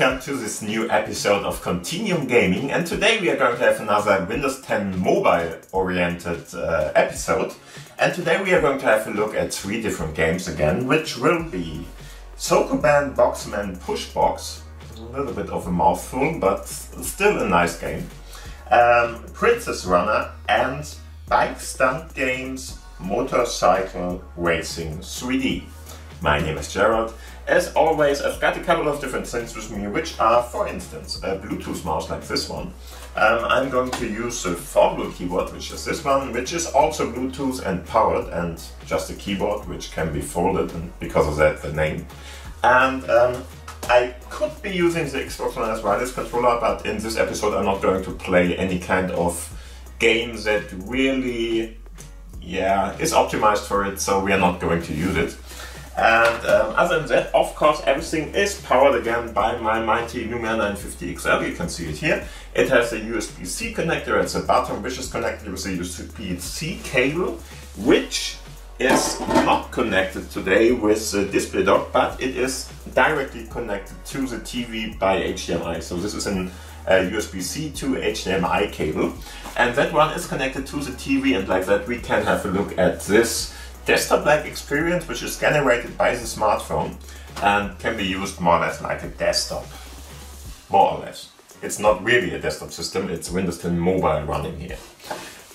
welcome to this new episode of Continuum Gaming and today we are going to have another Windows 10 mobile oriented uh, episode. And today we are going to have a look at three different games again which will be Sokoban Boxman Pushbox, a little bit of a mouthful but still a nice game, um, Princess Runner and Bike Stunt Games Motorcycle Racing 3D. My name is Gerald as always, I've got a couple of different things with me, which are, for instance, a Bluetooth mouse like this one. Um, I'm going to use the foldable keyboard, which is this one, which is also Bluetooth and powered, and just a keyboard, which can be folded, and because of that, the name. And um, I could be using the Xbox One S wireless controller, but in this episode, I'm not going to play any kind of game that really, yeah, is optimized for it, so we are not going to use it. And um, other than that, of course, everything is powered again by my mighty Lumia 950 XL. You can see it here. It has a USB-C connector at the bottom, which is connected with a USB-C cable, which is not connected today with the display dock, but it is directly connected to the TV by HDMI. So this is an uh, USB-C to HDMI cable, and that one is connected to the TV, and like that we can have a look at this desktop-like experience which is generated by the smartphone and can be used more or less like a desktop. More or less. It's not really a desktop system, it's Windows 10 Mobile running here.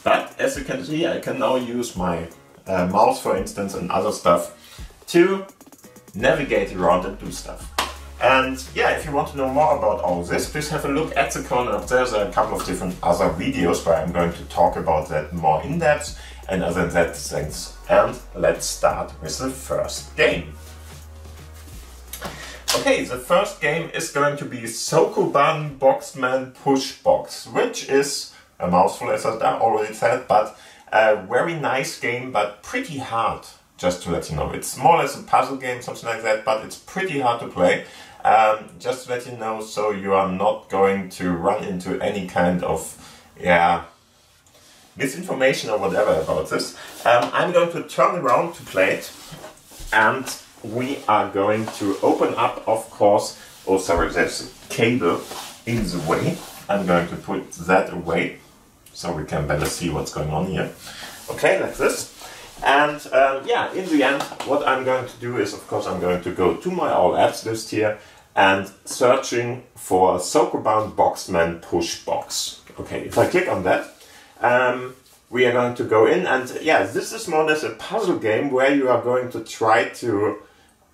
But as you can see, I can now use my uh, mouse, for instance, and other stuff to navigate around and do stuff. And yeah, if you want to know more about all this, please have a look at the corner. There's a couple of different other videos where I'm going to talk about that more in depth. And other than that, thanks. And let's start with the first game. Okay, the first game is going to be Sokoban Boxman Pushbox, which is a mouthful as I already said, but a very nice game, but pretty hard, just to let you know. It's more or less a puzzle game, something like that, but it's pretty hard to play. Um, just to let you know, so you are not going to run into any kind of, yeah, misinformation or whatever about this. Um, I'm going to turn around to play it and we are going to open up, of course, oh sorry, there's a cable in the way. I'm going to put that away so we can better see what's going on here. Okay, like this. And um, yeah, in the end, what I'm going to do is, of course, I'm going to go to my all apps list here and searching for Sokoban Boxman Push Box. Okay, if I click on that, um, we are going to go in and yeah, this is more or less a puzzle game where you are going to try to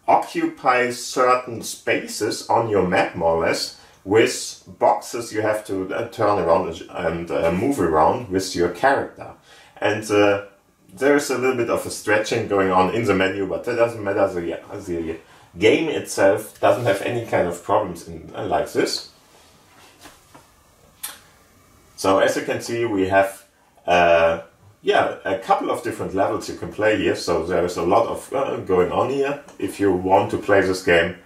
occupy certain spaces on your map more or less with boxes you have to uh, turn around and uh, move around with your character. And uh, there's a little bit of a stretching going on in the menu, but that doesn't matter. The, the game itself doesn't have any kind of problems in, uh, like this. So as you can see, we have uh, yeah a couple of different levels you can play here. So there is a lot of uh, going on here. If you want to play this game,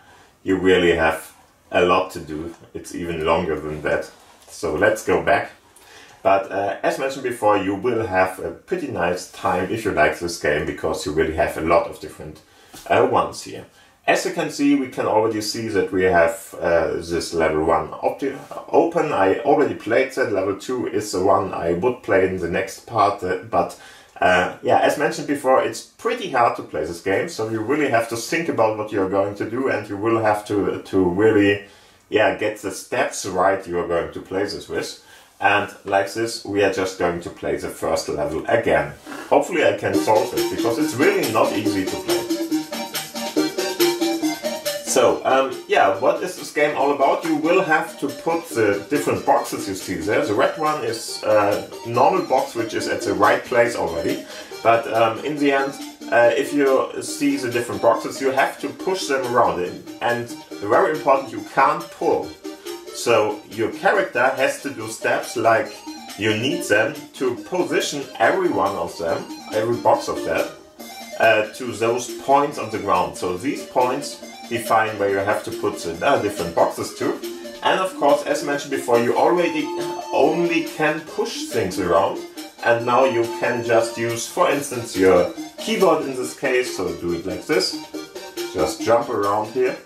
you really have a lot to do. It's even longer than that. So let's go back. But uh, as mentioned before, you will have a pretty nice time if you like this game because you really have a lot of different uh, ones here. As you can see, we can already see that we have uh, this level 1 open. I already played that. Level 2 is the one I would play in the next part. Uh, but uh, yeah, as mentioned before, it's pretty hard to play this game. So you really have to think about what you're going to do and you will have to, to really yeah, get the steps right you are going to play this with. And like this, we are just going to play the first level again. Hopefully I can solve it because it's really not easy to play. So, um, yeah, what is this game all about? You will have to put the different boxes you see there. The red one is a normal box, which is at the right place already. But um, in the end, uh, if you see the different boxes, you have to push them around. And very important, you can't pull. So your character has to do steps like you need them to position every one of them, every box of that, uh, to those points on the ground. So these points define where you have to put the uh, different boxes to. And of course, as mentioned before, you already only can push things around. And now you can just use, for instance, your keyboard in this case. So do it like this. Just jump around here.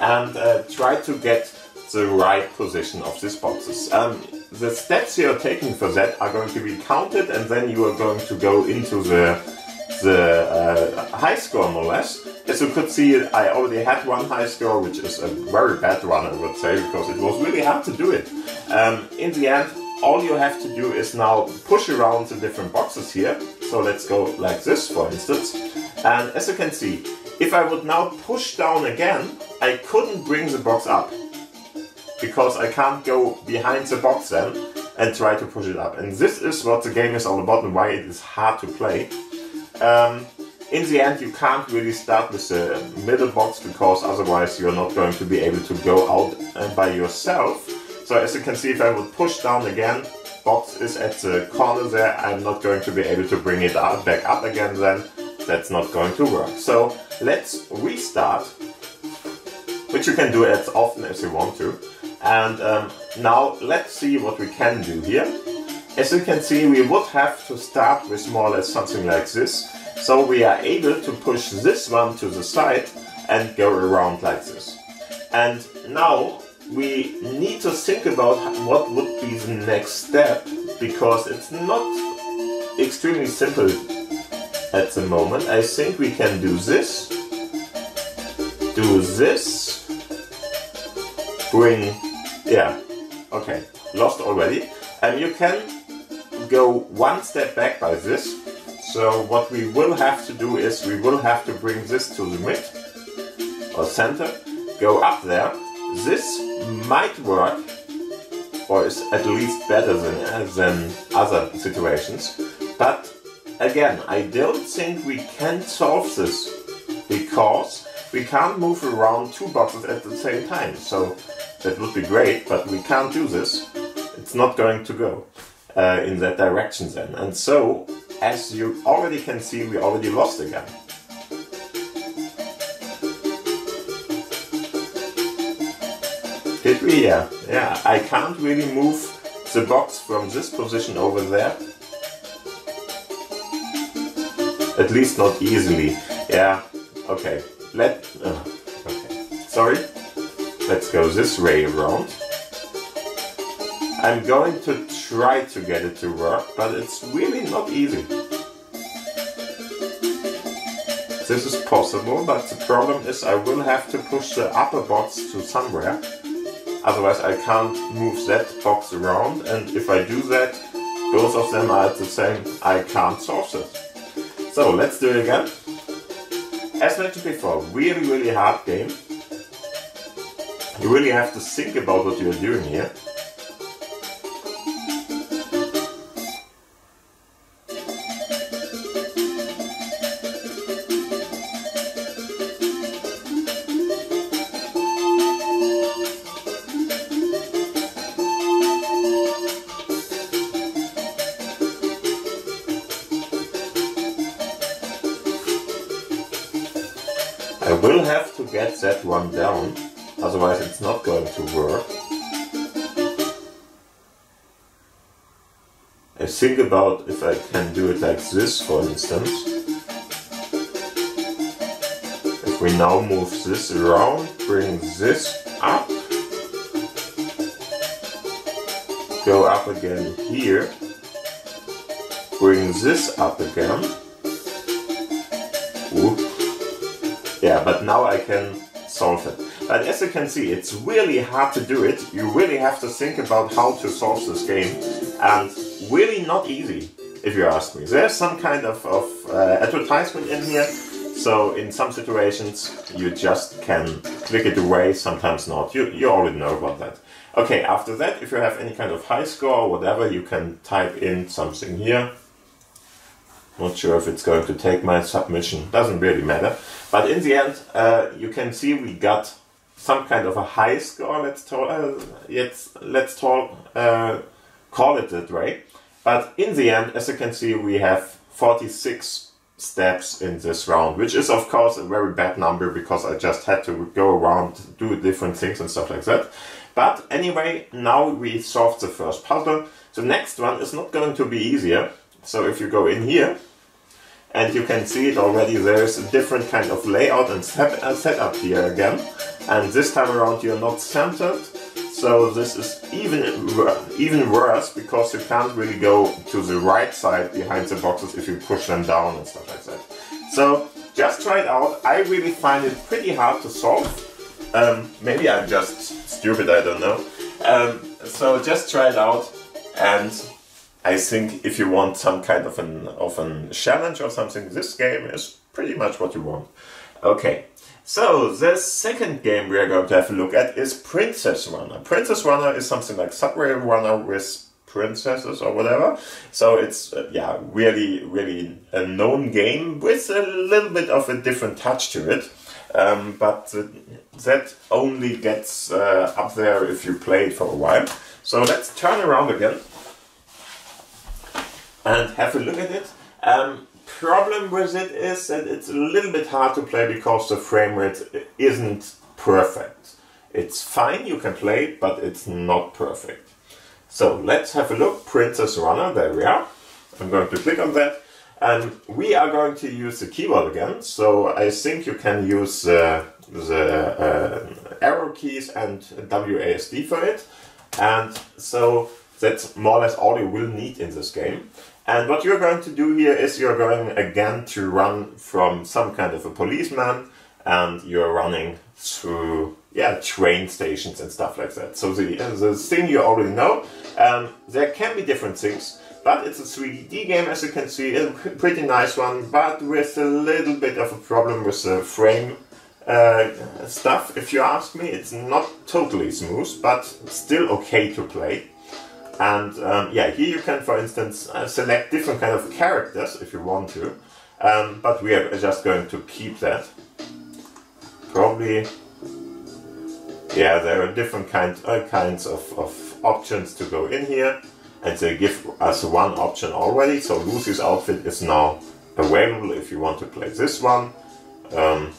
and uh, try to get the right position of these boxes. Um, the steps you are taking for that are going to be counted and then you are going to go into the the uh, high score more or less. As you could see, I already had one high score, which is a very bad one, I would say, because it was really hard to do it. Um, in the end, all you have to do is now push around the different boxes here. So let's go like this, for instance. And as you can see, if I would now push down again, I couldn't bring the box up because I can't go behind the box then and try to push it up. And this is what the game is all about and why it is hard to play. Um, in the end, you can't really start with the middle box because otherwise you're not going to be able to go out uh, by yourself. So as you can see, if I would push down again, box is at the corner there, I'm not going to be able to bring it up, back up again then. That's not going to work. So let's restart, which you can do as often as you want to. And um, now let's see what we can do here. As you can see, we would have to start with more or less something like this. So we are able to push this one to the side and go around like this. And now we need to think about what would be the next step because it's not extremely simple at the moment. I think we can do this, do this, bring, yeah, okay, lost already. And you can go one step back by this. So what we will have to do is we will have to bring this to the mid or center, go up there. This might work or is at least better than, than other situations. But again, I don't think we can solve this because we can't move around two boxes at the same time. So that would be great, but we can't do this. It's not going to go uh, in that direction then. And so, as you already can see, we already lost again. Did we? Yeah. Yeah, I can't really move the box from this position over there. At least not easily. Yeah, okay. Let... Uh, okay. Sorry. Let's go this way around. I'm going to try to get it to work, but it's really not easy. This is possible, but the problem is I will have to push the upper box to somewhere. Otherwise I can't move that box around, and if I do that, both of them are at the same, I can't solve it. So let's do it again. As mentioned before, really really hard game. You really have to think about what you're doing here. I will have to get that one down, otherwise it's not going to work. I think about if I can do it like this, for instance. If we now move this around, bring this up, go up again here, bring this up again, Yeah, but now I can solve it. But as you can see, it's really hard to do it. You really have to think about how to solve this game. And really not easy, if you ask me. There's some kind of, of uh, advertisement in here. So in some situations, you just can click it away, sometimes not. You, you already know about that. Okay, after that, if you have any kind of high score or whatever, you can type in something here. Not sure if it's going to take my submission, doesn't really matter. But in the end, uh, you can see we got some kind of a high score, let's, talk, uh, let's, let's talk, uh, call it that way. But in the end, as you can see, we have 46 steps in this round, which is of course a very bad number because I just had to go around, do different things and stuff like that. But anyway, now we solved the first puzzle. The next one is not going to be easier. So if you go in here, and you can see it already there's a different kind of layout and uh, setup here again. And this time around you're not centered. So this is even even worse because you can't really go to the right side behind the boxes if you push them down and stuff like that. So just try it out. I really find it pretty hard to solve. Um, maybe I'm just stupid I don't know. Um, so just try it out and I think if you want some kind of an of an challenge or something, this game is pretty much what you want. Okay, so the second game we are going to have a look at is Princess Runner. Princess Runner is something like Subway Runner with princesses or whatever. So it's uh, yeah, really really a known game with a little bit of a different touch to it. Um, but that only gets uh, up there if you play it for a while. So let's turn around again and have a look at it. Um, problem with it is that it's a little bit hard to play because the frame rate isn't perfect. It's fine, you can play it, but it's not perfect. So let's have a look. Princess Runner, there we are. I'm going to click on that. And we are going to use the keyboard again. So I think you can use uh, the uh, arrow keys and WASD for it. And so that's more or less all you will need in this game. And what you're going to do here is you're going again to run from some kind of a policeman and you're running through yeah train stations and stuff like that. So the, the thing you already know, um, there can be different things, but it's a 3D game as you can see, a pretty nice one, but with a little bit of a problem with the frame uh, stuff. If you ask me, it's not totally smooth, but still okay to play. And um, yeah, here you can, for instance, uh, select different kind of characters if you want to. Um, but we are just going to keep that. Probably, yeah, there are different kind, uh, kinds of, of options to go in here. And they give us one option already. So Lucy's outfit is now available if you want to play this one. Um,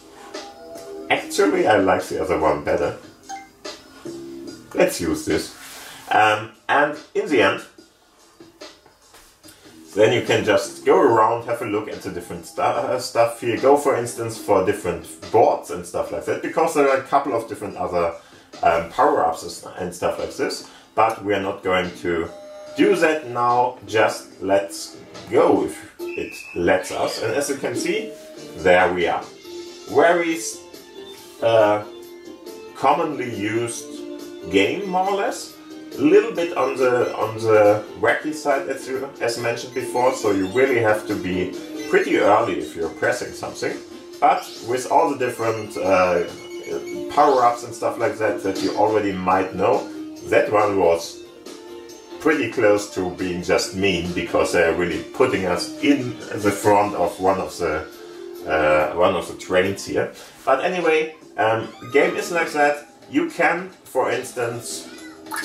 actually, I like the other one better. Let's use this. Um, and in the end, then you can just go around, have a look at the different stu uh, stuff here. Go, for instance, for different boards and stuff like that, because there are a couple of different other um, power-ups and stuff like this. But we are not going to do that now. Just let's go if it lets us. And as you can see, there we are. Very uh, commonly used game, more or less a little bit on the on the wacky side as you as mentioned before, so you really have to be pretty early if you're pressing something. But with all the different uh, power-ups and stuff like that that you already might know, that one was pretty close to being just mean because they're really putting us in the front of one of the uh, one of the trains here. But anyway, um, game is like that. You can, for instance,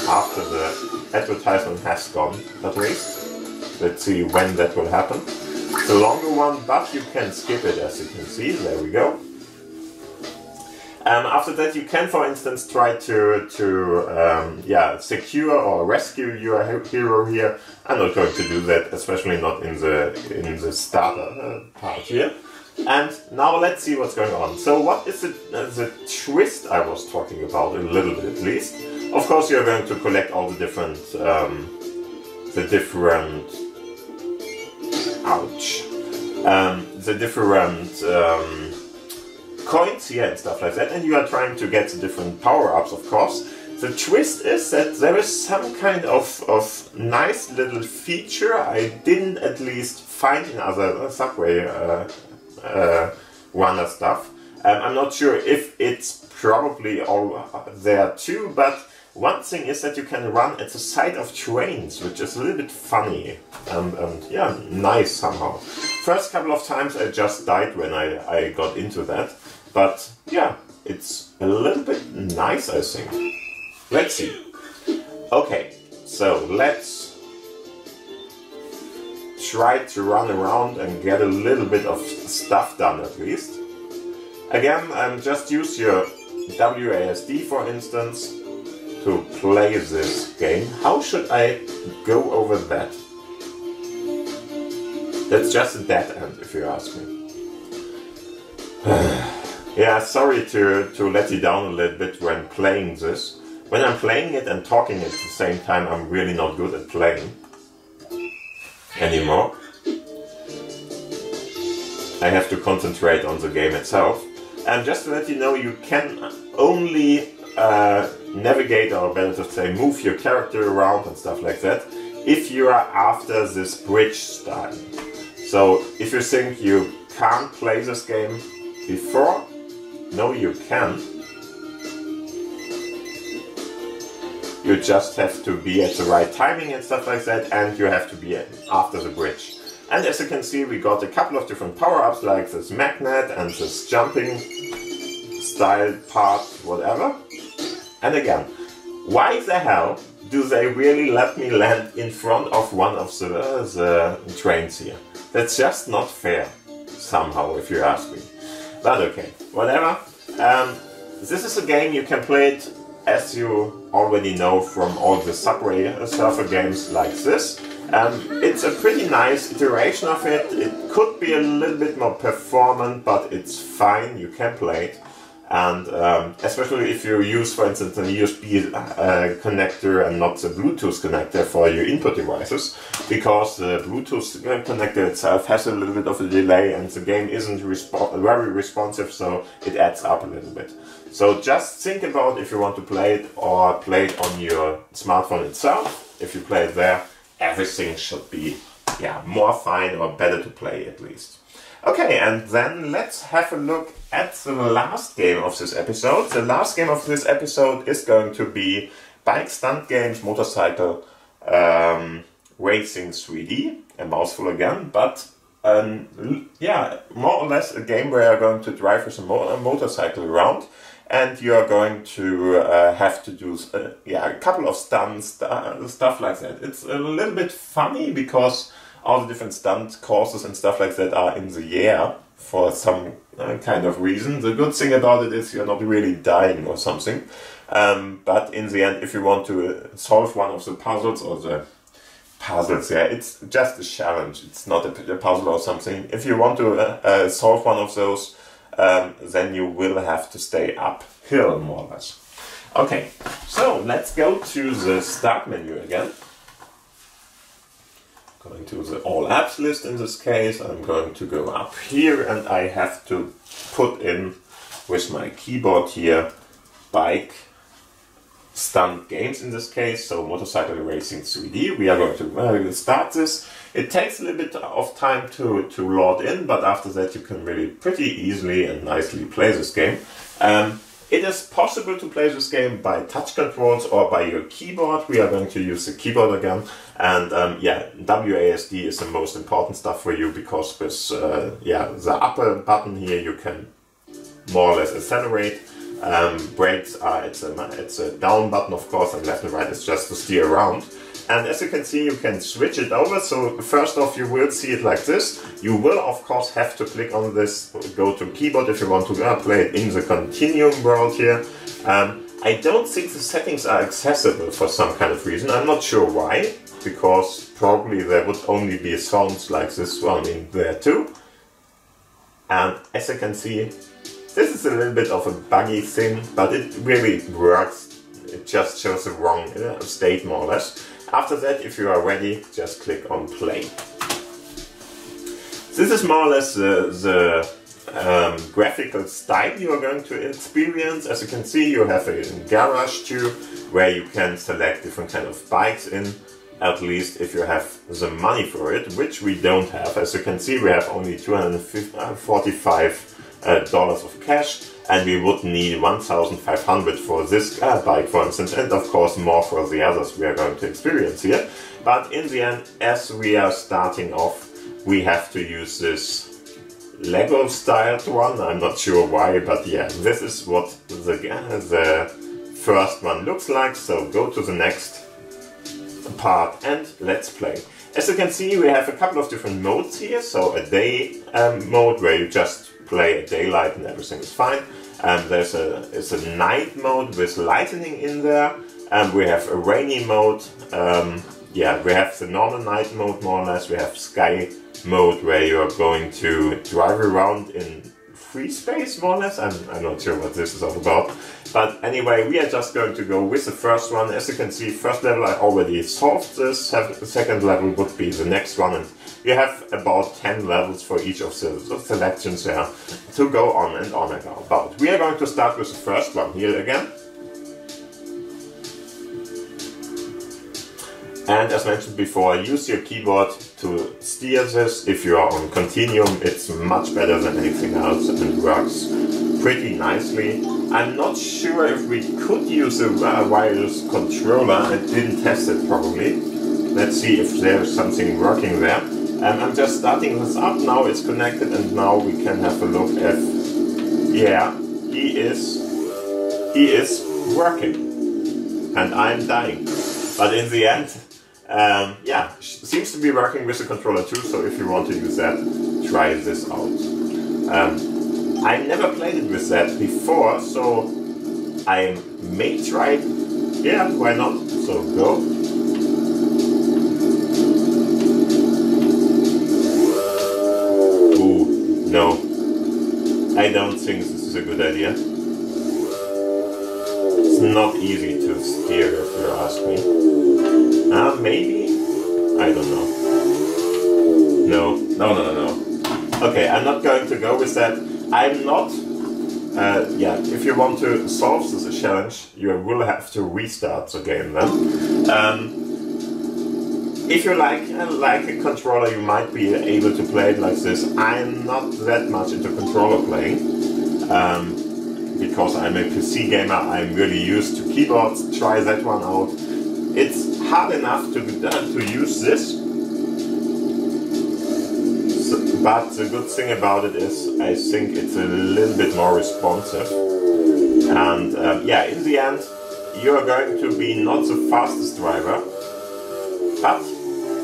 after the advertisement has gone, at least. Let's see when that will happen. It's a longer one, but you can skip it as you can see. There we go. Um, after that, you can, for instance, try to to um, yeah secure or rescue your hero here. I'm not going to do that, especially not in the in the starter uh, part here. And now let's see what's going on. So, what is the uh, the twist I was talking about a little bit at least? Of course, you're going to collect all the different, um, the different, ouch, um, the different um, coins here and stuff like that, and you are trying to get the different power-ups, of course. The twist is that there is some kind of, of nice little feature I didn't at least find in other Subway uh, uh, runner stuff. Um, I'm not sure if it's probably all there too, but one thing is that you can run at the side of trains, which is a little bit funny and, and yeah, nice somehow. First couple of times I just died when I, I got into that, but yeah, it's a little bit nice I think. Let's see. Okay, so let's try to run around and get a little bit of stuff done at least. Again, um, just use your WASD for instance to play this game. How should I go over that? That's just a dead end, if you ask me. yeah, sorry to, to let you down a little bit when playing this. When I'm playing it and talking at the same time, I'm really not good at playing anymore. I have to concentrate on the game itself. And just to let you know, you can only uh, navigate, or better to say, move your character around and stuff like that, if you are after this bridge style. So if you think you can't play this game before, no you can. You just have to be at the right timing and stuff like that, and you have to be after the bridge. And as you can see, we got a couple of different power-ups like this magnet and this jumping style part, whatever. And again, why the hell do they really let me land in front of one of the, uh, the trains here? That's just not fair, somehow, if you ask me. But okay, whatever. Um, this is a game you can play it as you already know from all the Subway Surfer games like this. Um, it's a pretty nice iteration of it. It could be a little bit more performant, but it's fine. You can play it. And um, especially if you use, for instance, an USB uh, connector and not the Bluetooth connector for your input devices, because the Bluetooth connector itself has a little bit of a delay and the game isn't respo very responsive, so it adds up a little bit. So just think about if you want to play it or play it on your smartphone itself. If you play it there, everything should be yeah, more fine or better to play at least. Okay, and then let's have a look at the last game of this episode. The last game of this episode is going to be Bike Stunt Games Motorcycle um, Racing 3D, a mouthful again, but um, yeah, more or less a game where you're going to drive with a, mo a motorcycle around and you're going to uh, have to do uh, yeah a couple of stunts, stuff like that. It's a little bit funny because all the different stunt courses and stuff like that are in the air for some uh, kind of reason. The good thing about it is you're not really dying or something. Um, but in the end, if you want to solve one of the puzzles or the puzzles, yeah, it's just a challenge. It's not a, a puzzle or something. If you want to uh, uh, solve one of those, um, then you will have to stay uphill more or less. Okay, so let's go to the start menu again. Going to the all apps list in this case, I'm going to go up here and I have to put in with my keyboard here bike stunt games in this case, so motorcycle racing 3D. We are going to uh, start this. It takes a little bit of time to, to load in, but after that you can really pretty easily and nicely play this game. Um, it is possible to play this game by touch controls or by your keyboard. We are going to use the keyboard again. And um, yeah, WASD is the most important stuff for you because with uh, yeah the upper button here you can more or less accelerate. Um, brakes are it's a, it's a down button of course and left and right is just to steer around. And as you can see, you can switch it over. So first off, you will see it like this. You will, of course, have to click on this, go to keyboard if you want to uh, play it in the continuum world here. Um, I don't think the settings are accessible for some kind of reason. I'm not sure why, because probably there would only be sounds like this one in there too. And as you can see, this is a little bit of a buggy thing, but it really works. It just shows the wrong uh, state more or less. After that, if you are ready, just click on play. This is more or less the, the um, graphical style you are going to experience. As you can see, you have a garage too, where you can select different kind of bikes in, at least if you have the money for it, which we don't have. As you can see, we have only 245 uh, dollars of cash and we would need 1500 for this uh, bike for instance and of course more for the others we are going to experience here. But in the end as we are starting off we have to use this Lego styled one. I'm not sure why but yeah this is what the, the first one looks like. So go to the next part and let's play. As you can see we have a couple of different modes here. So a day um, mode where you just play at daylight and everything is fine. And there's a it's a night mode with lightning in there. And we have a rainy mode. Um, yeah, we have the normal night mode more or less. We have sky mode where you are going to drive around in free space, more or less. I'm, I'm not sure what this is all about. But anyway, we are just going to go with the first one. As you can see, first level I already solved this. Second level would be the next one. And you have about 10 levels for each of the selections there to go on and on about. We are going to start with the first one here again. And as mentioned before, use your keyboard to steer this. If you are on Continuum, it's much better than anything else and works pretty nicely. I'm not sure if we could use a wireless controller. I didn't test it probably. Let's see if there's something working there. And I'm just starting this up. Now it's connected and now we can have a look at... Yeah, he is... He is working. And I'm dying. But in the end, um, yeah, seems to be working with the controller too, so if you want to use that, try this out. Um, I never played it with that before, so I may try it. Yeah, why not? So go. Ooh, no. I don't think this is a good idea. Not easy to steer if you ask me. Uh, maybe? I don't know. No, no, no, no, no. Okay, I'm not going to go with that. I'm not. Uh, yeah, if you want to solve this challenge, you will have to restart the game then. Um, if you like uh, like a controller, you might be able to play it like this. I'm not that much into controller playing. Um, because I'm a PC gamer, I'm really used to keyboards. Try that one out. It's hard enough to, to use this. So, but the good thing about it is I think it's a little bit more responsive. And uh, yeah, in the end, you are going to be not the fastest driver, but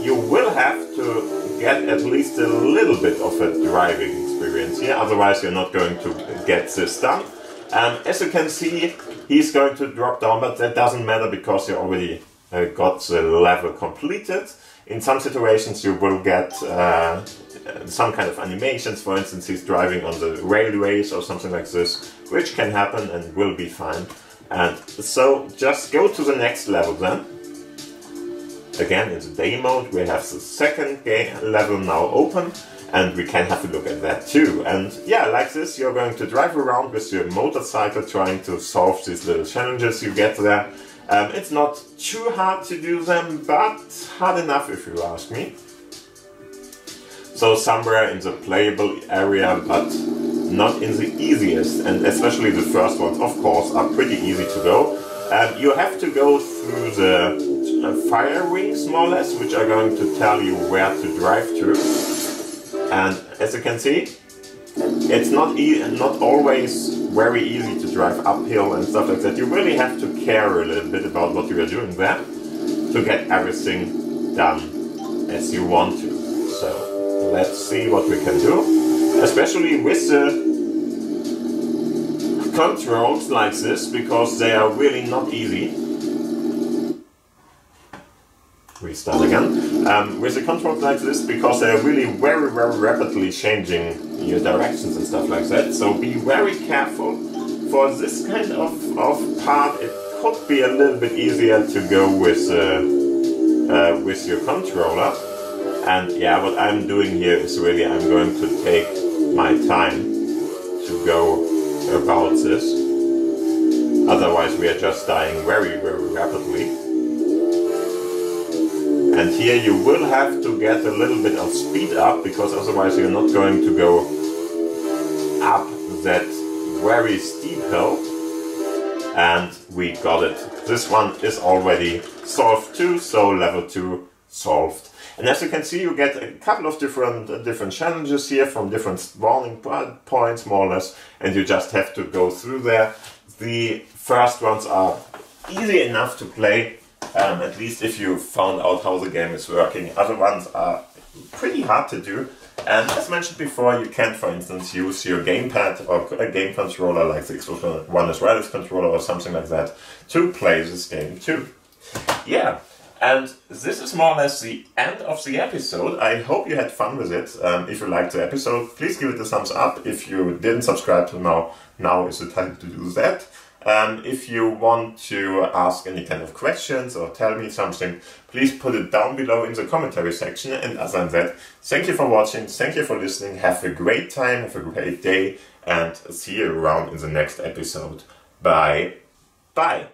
you will have to get at least a little bit of a driving experience here, otherwise you're not going to get this done. Um, as you can see, he's going to drop down, but that doesn't matter because you're already uh, got the level completed. In some situations you will get uh, some kind of animations, for instance he's driving on the railways or something like this, which can happen and will be fine. And so just go to the next level then. Again in the day mode we have the second game level now open and we can have a look at that too. And yeah, like this you're going to drive around with your motorcycle trying to solve these little challenges you get there um, it's not too hard to do them, but hard enough if you ask me. So somewhere in the playable area, but not in the easiest, and especially the first ones, of course, are pretty easy to go. Um, you have to go through the uh, fire rings, more or less, which are going to tell you where to drive to. And as you can see, it's not e not always very easy to drive uphill and stuff like that. You really have to care a little bit about what you are doing there to get everything done as you want to. So let's see what we can do, especially with the controls like this because they are really not easy. Restart again. Um, with the controls like this because they are really very very rapidly changing your directions and stuff like that. So be very careful. For this kind of, of part, it could be a little bit easier to go with, uh, uh, with your controller. And yeah, what I'm doing here is really I'm going to take my time to go about this. Otherwise we are just dying very, very rapidly. And here you will have to get a little bit of speed up because otherwise you're not going to go up that very steep hill. And we got it. This one is already solved too, so level 2 solved. And as you can see, you get a couple of different uh, different challenges here from different spawning points, more or less, and you just have to go through there. The first ones are easy enough to play, um, at least if you found out how the game is working. Other ones are pretty hard to do. And as mentioned before, you can, for instance, use your gamepad or a game controller like the Xbox One S wireless controller or something like that to play this game too. Yeah, And this is more or less the end of the episode. I hope you had fun with it. Um, if you liked the episode, please give it a thumbs up. If you didn't subscribe to now, now is the time to do that. Um, if you want to ask any kind of questions or tell me something, please put it down below in the commentary section. And other than that, thank you for watching, thank you for listening, have a great time, have a great day, and see you around in the next episode. Bye. Bye.